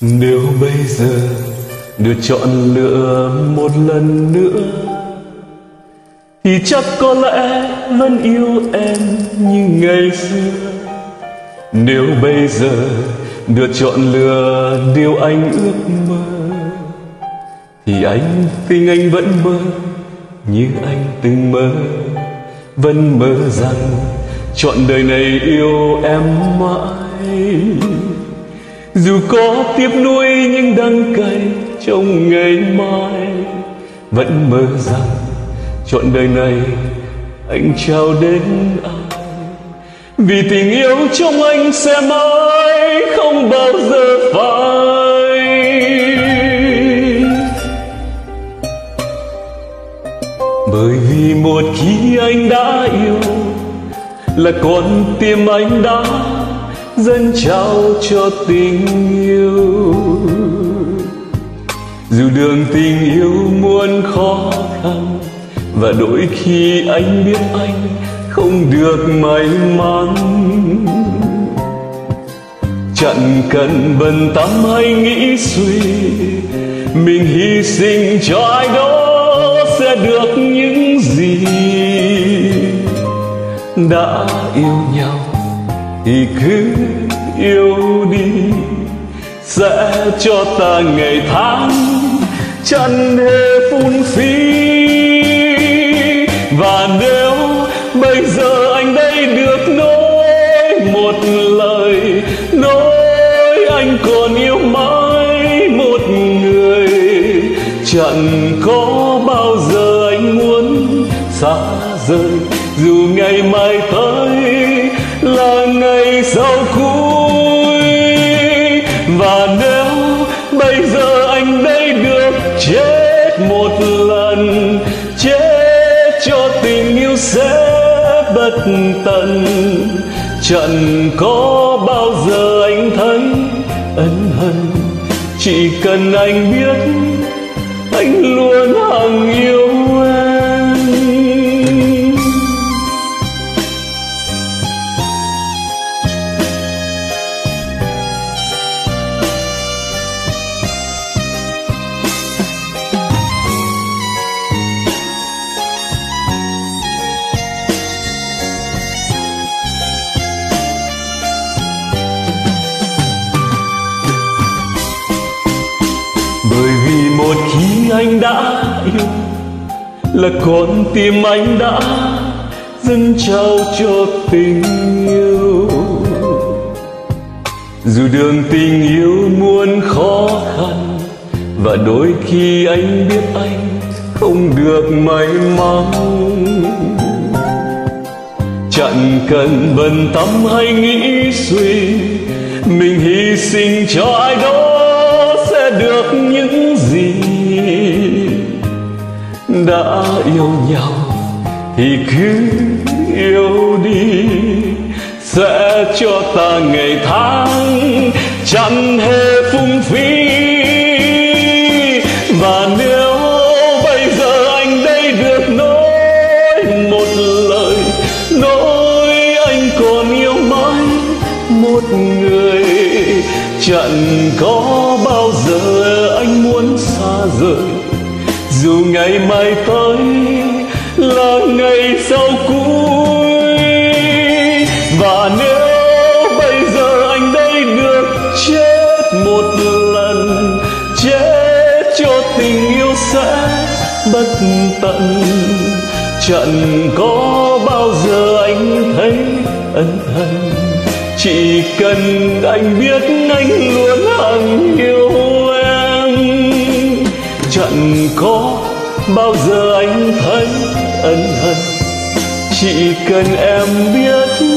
nếu bây giờ được chọn lựa một lần nữa. Thì chắc có lẽ vẫn yêu em như ngày xưa. Nếu bây giờ được chọn lựa điều anh ước mơ, thì anh tin anh vẫn mơ như anh từng mơ. Vẫn mơ rằng chọn đời này yêu em mãi. Dù có tiếp nuôi những đắng trong ngày mai. Vẫn mơ rằng chọn đời này anh trao đến ai. Vì tình yêu trong anh sẽ mãi không bao giờ phai. Bởi vì một khi anh đã yêu là con tim anh đã dâng trao cho tình yêu dù đường tình yêu muôn khó khăn, và đôi khi anh biết anh không được may mắn. Chẳng cần bần tâm hay nghĩ suy, mình hy sinh cho ai đó sẽ được những gì. Đã yêu nhau thì cứ yêu đi, sẽ cho ta ngày tháng chẳng hề phung phí và nếu bây giờ anh đây được nói một lời, nói anh còn yêu mãi một người. Chẳng có bao giờ anh muốn xa rời, dù ngày mai tới tận. Chẳng có bao giờ anh thấy ân hận? Chỉ cần anh biết, anh luôn hằng yêu. Bởi vì một khi anh đã yêu, là con tim anh đã dâng trao cho tình yêu. Dù đường tình yêu muôn khó khăn, và đôi khi anh biết anh không được may mắn chẳng cần bận tâm hay nghĩ suy, mình hy sinh cho ai đó được những gì đã yêu nhau thì cứ yêu đi. Sẽ cho ta ngày tháng chẳng hề ngày mai tới là ngày sau cuối. Và nếu bây giờ anh đây được chết một lần, chết cho tình yêu sẽ bất tận. Chẳng có bao giờ anh thấy ân hận, chỉ cần anh biết anh luôn hằng yêu em. Chẳng có bao giờ anh thấy ân hận? Chỉ cần em biết